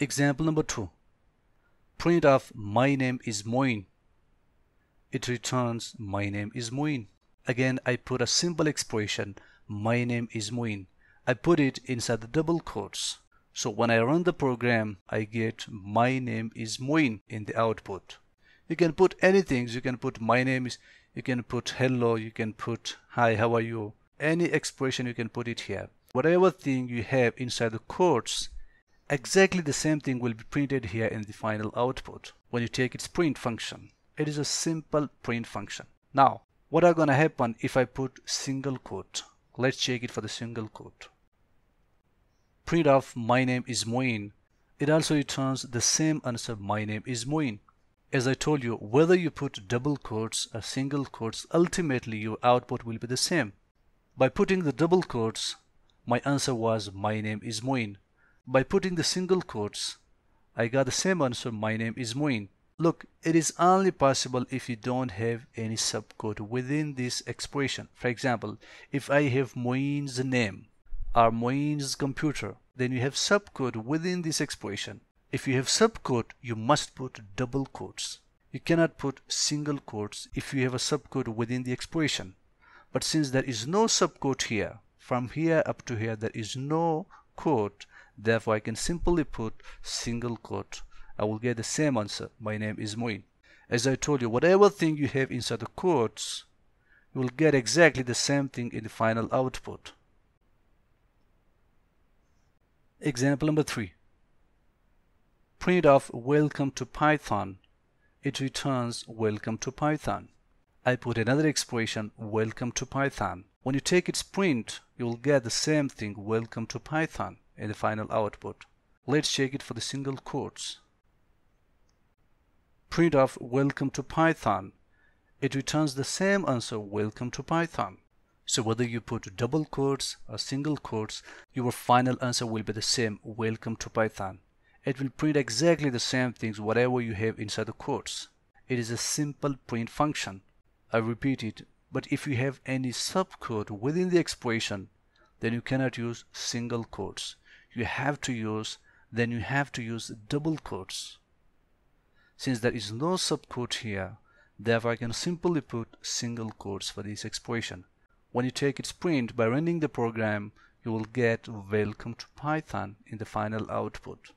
Example number two. Print of my name is Moein. It returns my name is Moein. Again, I put a simple expression, my name is Moein. I put it inside the double quotes. So when I run the program, I get my name is Moein in the output. You can put anything. You can put my name is, you can put hello, you can put hi, how are you? Any expression you can put it here. Whatever thing you have inside the quotes, exactly the same thing will be printed here in the final output when you take its print function. It is a simple print function. Now, what are gonna happen if I put single quote? Let's check it for the single quote print of my name is Moein, it also returns the same answer my name is Moein. As I told you, whether you put double quotes or single quotes, ultimately your output will be the same. By putting the double quotes, my answer was my name is Moein. By putting the single quotes, I got the same answer my name is Moein. Look, it is only possible if you don't have any subcode within this expression. For example, if I have Moein's name, are Moein's computer. Then you have subcode within this expression. If you have subcode, you must put double quotes. You cannot put single quotes if you have a subcode within the expression. But since there is no subcode here, from here up to here there is no quote, therefore I can simply put single quote. I will get the same answer. My name is Moein. As I told you, whatever thing you have inside the quotes, you will get exactly the same thing in the final output. Example number three. Print of welcome to Python. It returns welcome to Python. I put another expression welcome to Python. When you take its print, you will get the same thing welcome to Python in the final output. Let's check it for the single quotes. Print of welcome to Python. It returns the same answer welcome to Python. So whether you put double quotes or single quotes, your final answer will be the same, welcome to Python. It will print exactly the same things whatever you have inside the quotes. It is a simple print function. I repeat it, but if you have any subcode within the expression, then you cannot use single quotes. You have to use, then you have to use double quotes. Since there is no subcode here, therefore I can simply put single quotes for this expression. When you take its print by running the program, you will get welcome to Python in the final output.